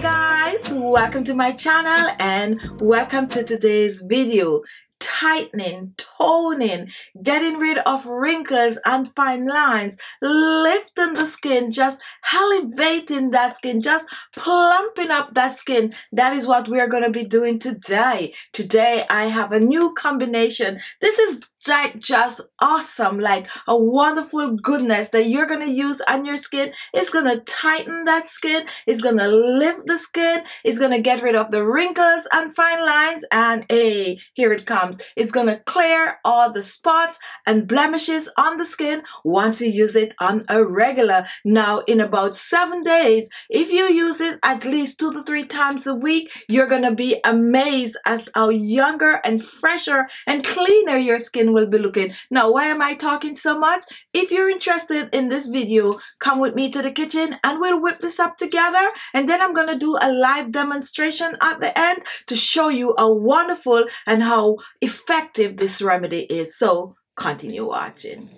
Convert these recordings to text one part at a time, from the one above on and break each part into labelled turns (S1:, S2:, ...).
S1: guys welcome to my channel and welcome to today's video. Tightening, toning, getting rid of wrinkles and fine lines, lifting the skin, just elevating that skin, just plumping up that skin. That is what we're going to be doing today. Today I have a new combination. This is like just awesome like a wonderful goodness that you're gonna use on your skin it's gonna tighten that skin it's gonna lift the skin it's gonna get rid of the wrinkles and fine lines and hey here it comes it's gonna clear all the spots and blemishes on the skin once you use it on a regular now in about seven days if you use it at least two to three times a week you're gonna be amazed at how younger and fresher and cleaner your skin will be looking. Now, why am I talking so much? If you're interested in this video, come with me to the kitchen and we'll whip this up together. And then I'm to do a live demonstration at the end to show you how wonderful and how effective this remedy is. So continue watching.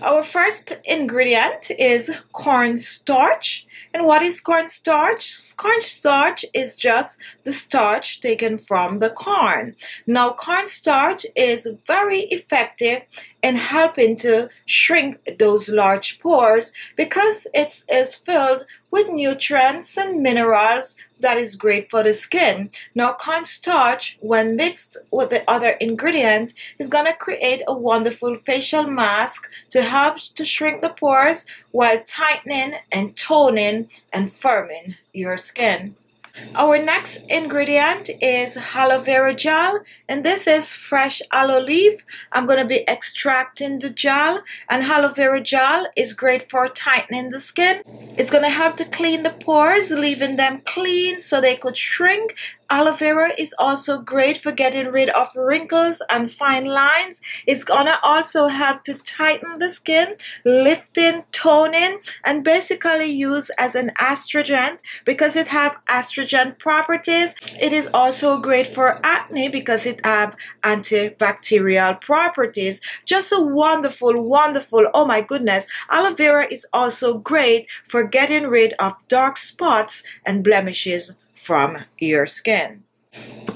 S1: Our first ingredient is cornstarch. And what is cornstarch? Cornstarch is just the starch taken from the corn. Now, cornstarch is very effective in helping to shrink those large pores because it is filled with nutrients and minerals that is great for the skin. Now cornstarch when mixed with the other ingredient is going to create a wonderful facial mask to help to shrink the pores while tightening and toning and firming your skin. Our next ingredient is aloe vera gel and this is fresh aloe leaf. I'm going to be extracting the gel and aloe vera gel is great for tightening the skin. It's going to help to clean the pores, leaving them clean so they could shrink Aloe vera is also great for getting rid of wrinkles and fine lines. It's gonna also help to tighten the skin, lifting, toning, and basically use as an astringent because it has astringent properties. It is also great for acne because it have antibacterial properties. Just a wonderful, wonderful, oh my goodness. Aloe vera is also great for getting rid of dark spots and blemishes from your skin.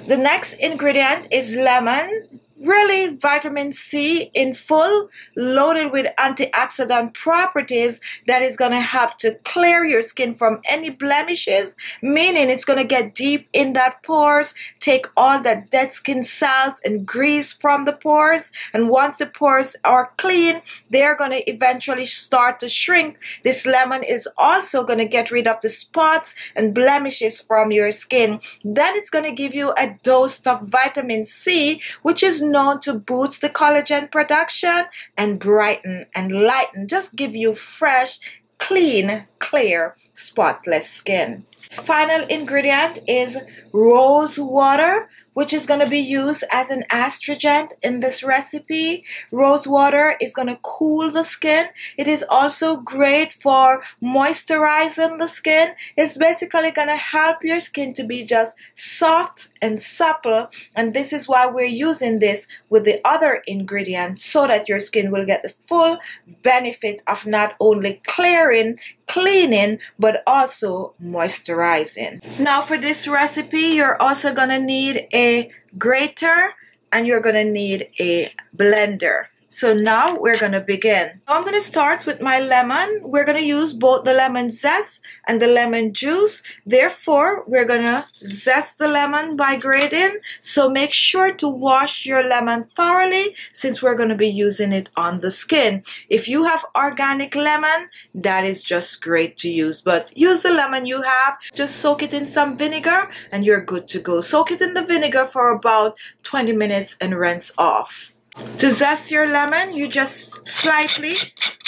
S1: The next ingredient is lemon really vitamin C in full, loaded with antioxidant properties that is going to help to clear your skin from any blemishes, meaning it's going to get deep in that pores, take all the dead skin cells and grease from the pores. And once the pores are clean, they're going to eventually start to shrink. This lemon is also going to get rid of the spots and blemishes from your skin. Then it's going to give you a dose of vitamin C, which is known to boost the collagen production and brighten and lighten, just give you fresh, clean, clear, spotless skin. Final ingredient is rose water, which is going to be used as an astringent in this recipe. Rose water is going to cool the skin. It is also great for moisturizing the skin. It's basically going to help your skin to be just soft and supple. And this is why we're using this with the other ingredients so that your skin will get the full benefit of not only clearing, cleaning, but also moisturizing. Now for this recipe, you're also gonna need a grater and you're gonna need a blender. So now we're going to begin. I'm going to start with my lemon. We're going to use both the lemon zest and the lemon juice. Therefore, we're going to zest the lemon by grating. So make sure to wash your lemon thoroughly since we're going to be using it on the skin. If you have organic lemon, that is just great to use. But use the lemon you have. Just soak it in some vinegar and you're good to go. Soak it in the vinegar for about 20 minutes and rinse off. To zest your lemon, you just slightly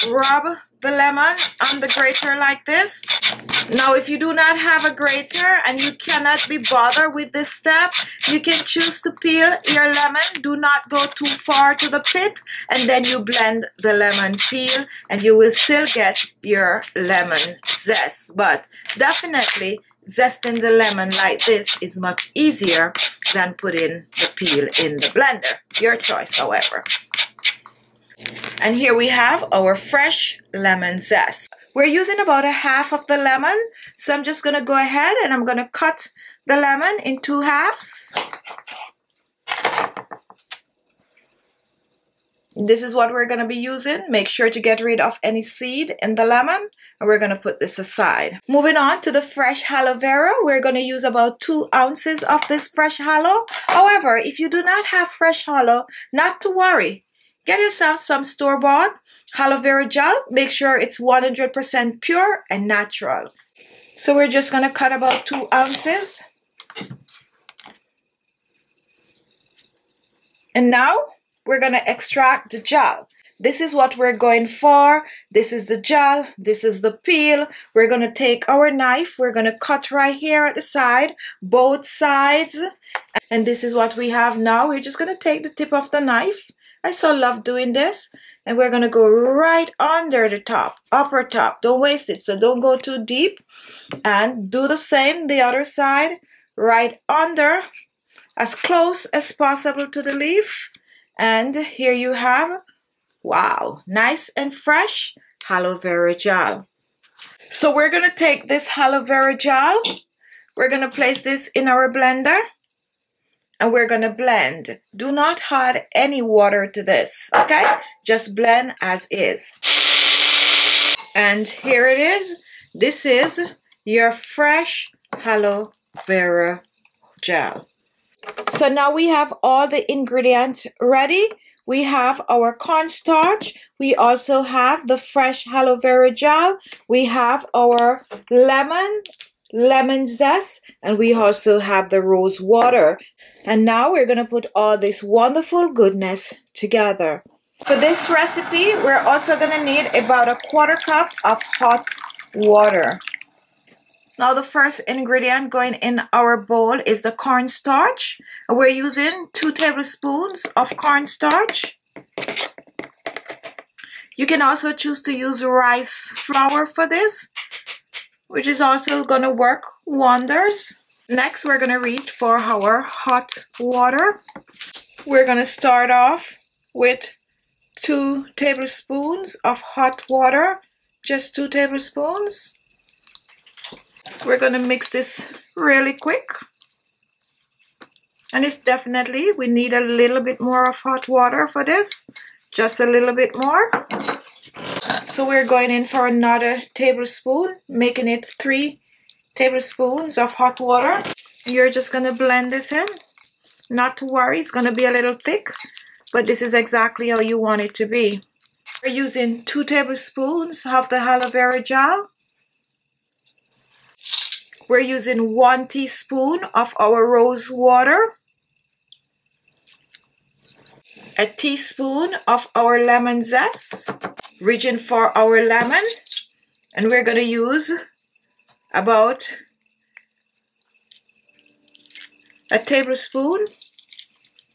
S1: rub the lemon on the grater like this. Now, if you do not have a grater and you cannot be bothered with this step, you can choose to peel your lemon. Do not go too far to the pit and then you blend the lemon peel and you will still get your lemon zest. But definitely zesting the lemon like this is much easier than putting the peel in the blender. Your choice, however. And here we have our fresh lemon zest. We're using about a half of the lemon. So I'm just to go ahead and I'm to cut the lemon in two halves. This is what we're going to be using. Make sure to get rid of any seed in the lemon. And we're going to put this aside. Moving on to the fresh aloe vera. We're going to use about two ounces of this fresh aloe. However, if you do not have fresh aloe, not to worry. Get yourself some store-bought aloe vera gel. Make sure it's 100% pure and natural. So we're just going to cut about two ounces. And now we're going to extract the gel. This is what we're going for. This is the gel. This is the peel. We're going to take our knife. We're going to cut right here at the side, both sides. And this is what we have now. We're just going to take the tip of the knife. I so love doing this. And we're going to go right under the top, upper top. Don't waste it. So don't go too deep. And do the same the other side, right under, as close as possible to the leaf and here you have, wow, nice and fresh aloe vera gel. So we're going to take this aloe vera gel, we're going to place this in our blender, and we're going to blend. Do not add any water to this, okay? Just blend as is. And here it is. This is your fresh aloe vera gel. So now we have all the ingredients ready. We have our cornstarch. We also have the fresh aloe vera gel. We have our lemon, lemon zest, and we also have the rose water. And now we're going to put all this wonderful goodness together. For this recipe, we're also going to need about a quarter cup of hot water. Now the first ingredient going in our bowl is the cornstarch. We're using two tablespoons of cornstarch. You can also choose to use rice flour for this, which is also going to work wonders. Next, we're going to reach for our hot water. We're going to start off with two tablespoons of hot water, just two tablespoons. We're going to mix this really quick. And it's definitely, we need a little bit more of hot water for this. Just a little bit more. So we're going in for another tablespoon, making it three tablespoons of hot water. You're just going to blend this in. Not to worry, it's going to be a little thick, but this is exactly how you want it to be. We're using two tablespoons of the aloe vera gel we're using one teaspoon of our rose water, a teaspoon of our lemon zest, region for our lemon, and we're going to use about a tablespoon.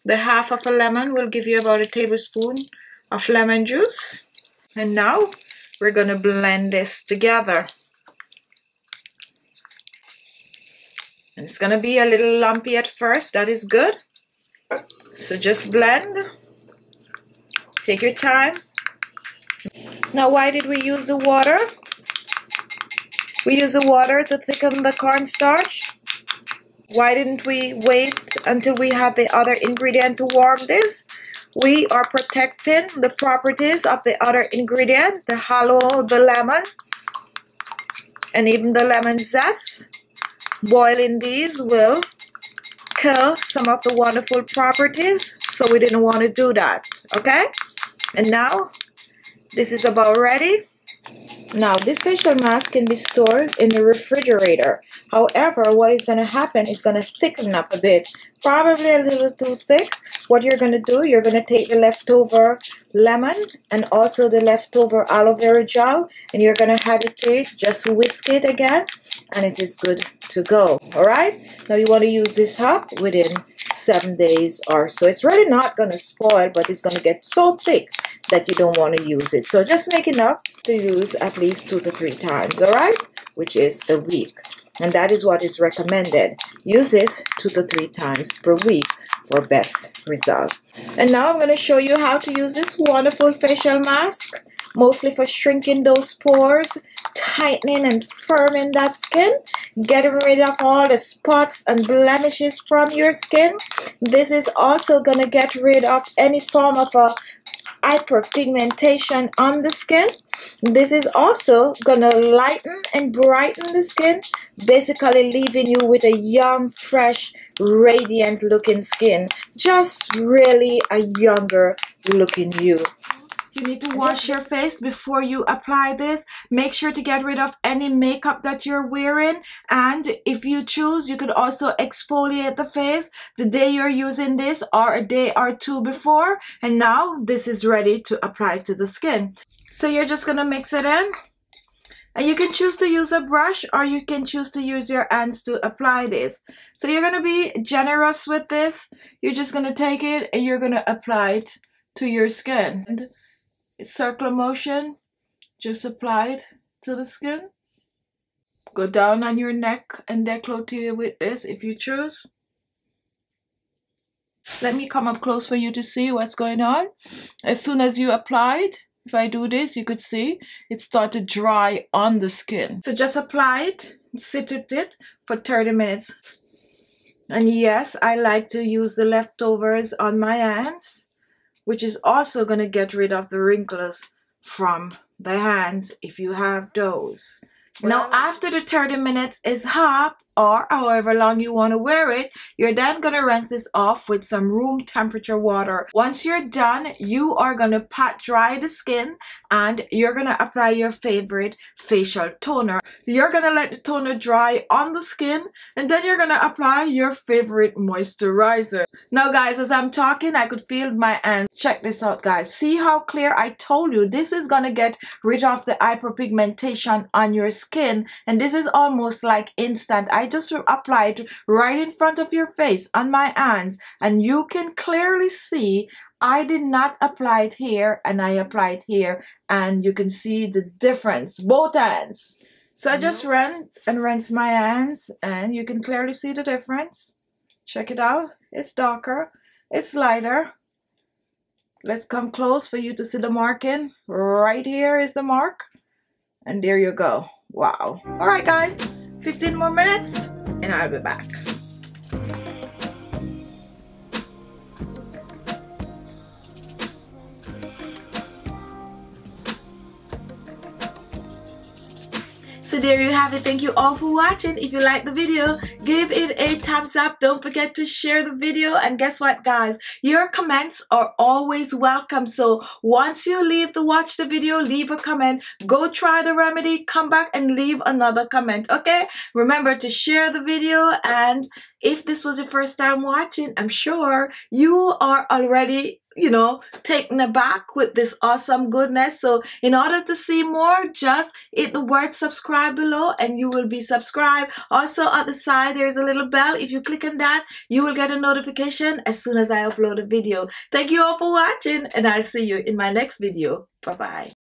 S1: The half of a lemon will give you about a tablespoon of lemon juice. And now we're going to blend this together. And it's going to be a little lumpy at first. That is good. So just blend. Take your time. Now, why did we use the water? We use the water to thicken the cornstarch. Why didn't we wait until we had the other ingredient to warm this? We are protecting the properties of the other ingredient, the aloe, the lemon, and even the lemon zest. Boiling these will kill some of the wonderful properties, so we didn't want to do that, okay? And now, this is about ready. Now, this facial mask can be stored in the refrigerator. However, what is going to happen is going to thicken up a bit. Probably a little too thick. What you're going to do, you're going to take the leftover lemon and also the leftover aloe vera gel and you're going to agitate, just whisk it again and it is good to go. Alright? Now you want to use this up within seven days or so. It's really not going to spoil, but it's going to get so thick that you don't want to use it. So just make enough to use at least two to three times, all right? Which is a week. and that is what is recommended. Use this two to three times per week for best result. And now I'm going to show you how to use this wonderful facial mask mostly for shrinking those pores, tightening and firming that skin, getting rid of all the spots and blemishes from your skin. This is also going to get rid of any form of a hyperpigmentation on the skin. This is also going to lighten and brighten the skin, basically leaving you with a young, fresh, radiant looking skin. Just really a younger looking you. You need to wash your face before you apply this. Make sure to get rid of any makeup that you're wearing. And if you choose, you could also exfoliate the face the day you're using this or a day or two before. And now this is ready to apply to the skin. So you're just going to mix it in. And you can choose to use a brush or you can choose to use your hands to apply this. So you're going to be generous with this. You're just going to take it and you're going to apply it to your skin circular motion just apply it to the skin. Go down on your neck and décolleté with this if you choose. Let me come up close for you to see what's going on. As soon as you applied, if I do this you could see it start to dry on the skin. So just apply it sit with it for 30 minutes. And yes I like to use the leftovers on my hands which is also going to get rid of the wrinkles from the hands if you have those. Well, now after the 30 minutes is up or however long you want to wear it, you're then going to rinse this off with some room temperature water. Once you're done, you are going to pat dry the skin and you're going to apply your favorite facial toner. You're going to let the toner dry on the skin and then you're going to apply your favorite moisturizer. Now guys, as I'm talking, I could feel my hands. Check this out guys. See how clear I told you this is going to get rid of the hyperpigmentation on your skin and this is almost like instant. I just apply it right in front of your face on my hands and you can clearly see I did not apply it here and I applied here and you can see the difference both hands. So I just mm-hmm. rinse and rinse my hands and you can clearly see the difference. Check it out. It's darker. It's lighter. Let's come close for you to see the marking right here is the mark. And there you go. Wow. All right guys 15 more minutes and I'll be back. There you have it. Thank you all for watching. If you like the video, give it a thumbs up. Don't forget to share the video. And guess what, guys? Your comments are always welcome. So once you leave to watch the video, leave a comment. Go try the remedy. Come back and leave another comment. Okay? Remember to share the video and if this was your first time watching, I'm sure you are already you know, taken aback with this awesome goodness. So in order to see more, just hit the word subscribe below and you will be subscribed. Also at the side, there's a little bell. If you click on that, you will get a notification as soon as I upload a video. Thank you all for watching and I'll see you in my next video. Bye-bye.